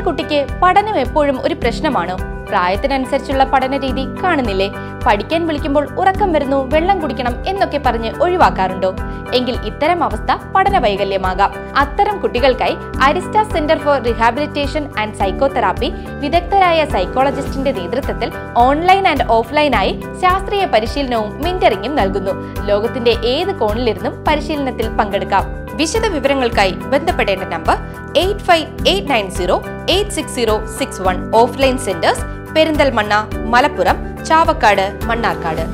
നിങ്ങളുടെ കുട്ടിക്ക് പഠനം എപ്പോഴും ഒരു പ്രശ്നമാണ്. പ്രായത്തിനനുസരിച്ചുള്ള പഠന രീതി കാണുന്നില്ലേ? പഠിക്കാൻ വിളിക്കുമ്പോൾ ഉറക്കം വരുന്നു വെള്ളം കുടിക്കണം എന്നൊക്കെ പറഞ്ഞ് ഒഴിവാക്കാറുണ്ടോ? എങ്കിൽ ഇത്തരം അവസ്ഥ പഠന വൈകല്യമാകാം. അത്തരം കുട്ടികൾക്കായി Arista centre for rehabilitation and psychotherapy വിദഗ്ധരായ സൈക്കോളജിസ്റ്റിന്റെ നേതൃത്വത്തിൽ ഓൺലൈൻ ആൻഡ് ഓഫ്ലൈനായി ശാസ്ത്രീയ പരിശീലനവും മെന്ററിംഗും നൽകുന്നു. ലോകത്തിന്റെ ഏത് കോണിലിരുന്നും പരിശീലനത്തിൽ പങ്കെടുക്കാം. വിശദ വിവരങ്ങൾക്കായി ബന്ധപ്പെടേണ്ട number eight five eight nine zero eight six zero six one offline centres Perinthalmanna Malappuram Chavakkad Mannarkkad.